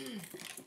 Mm-hmm.